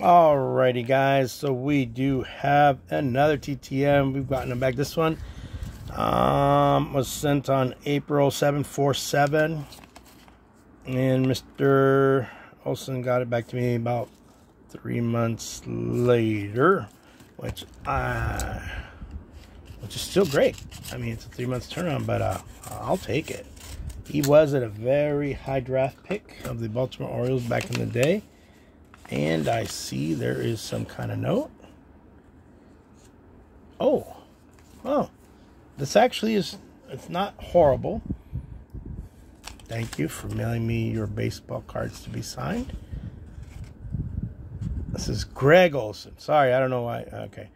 Alrighty, guys. So we do have another TTM. We've gotten them back. This one um, was sent on April 747. And Mr. Olson got it back to me about three months later, which I, which is still great. I mean, it's a three months turnaround, but uh, I'll take it. He was at a very high draft pick of the Baltimore Orioles back in the day. And I see there is some kind of note. Oh. Oh. This actually is it's not horrible. Thank you for mailing me your baseball cards to be signed. This is Greg Olson. Sorry, I don't know why. Okay.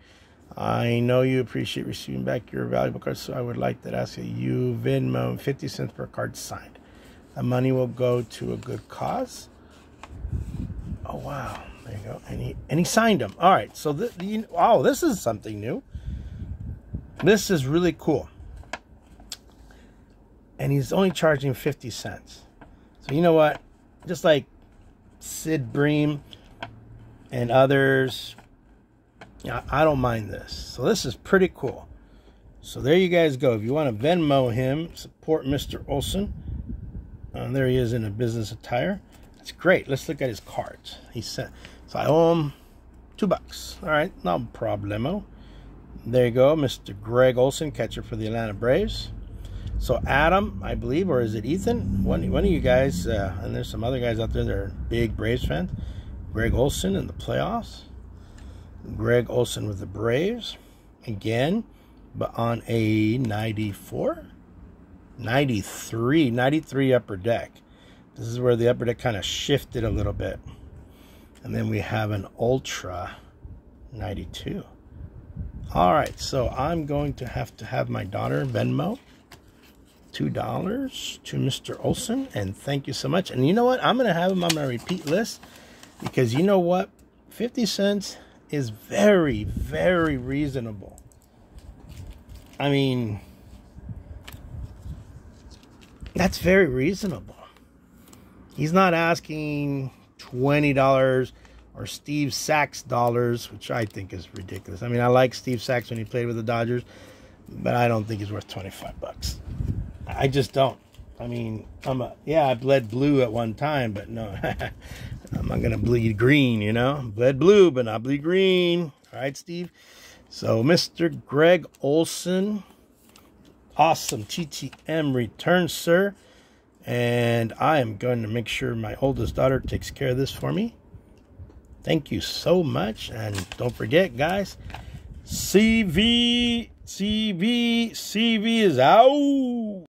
I know you appreciate receiving back your valuable cards, so I would like to ask you, you Venmo 50 cents per card signed. The money will go to a good cause. Oh wow, there you go. And he and he signed them. All right, so the, oh, this is something new. This is really cool. And he's only charging 50 cents. So you know what? Just like Sid Bream and others, I don't mind this. So this is pretty cool. So there you guys go. If you want to Venmo him, support Mr. Olson. Uh, there he is in a business attire. That's great. Let's look at his cards. He sent. So I owe him two bucks. All right, no problemo. There you go, Mr. Greg Olson, catcher for the Atlanta Braves. So Adam, I believe, or is it Ethan? One, one of you guys, uh, and there's some other guys out there that are big Braves fans. Greg Olson in the playoffs. Greg Olson with the Braves again, but on a 94, 93, 93 upper deck. This is where the upper deck kind of shifted a little bit. And then we have an Ultra 92. All right, so I'm going to have to have my daughter Venmo $2 to Mr. Olson. And thank you so much. And you know what? I'm going to have him on my repeat list because you know what? 50 cents is very, very reasonable. I mean, that's very reasonable. He's not asking $20 or Steve Sax dollars, which I think is ridiculous. I mean, I like Steve Sax when he played with the Dodgers, but I don't think he's worth 25 bucks. I just don't. I mean, I'm a yeah, I bled blue at one time, but no, I'm not gonna bleed green, you know. Bled blue, but not bleed green. All right, Steve. So, Mr. Greg Olson, awesome TTM return, sir. And I am going to make sure my oldest daughter takes care of this for me. Thank you so much. And don't forget, guys, CV, CV, CV is out.